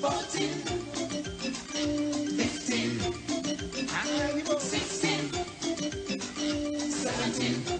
14, 15, 16, 17.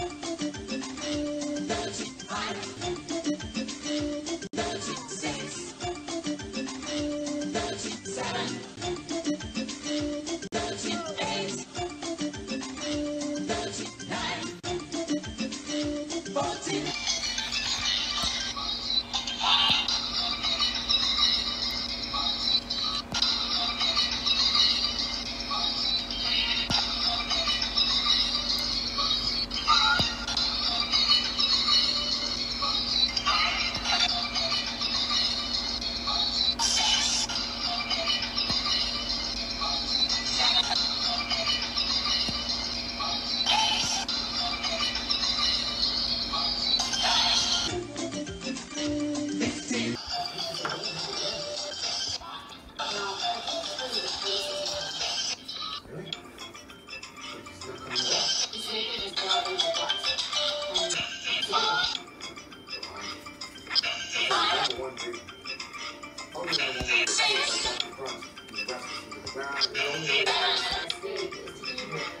Thank you.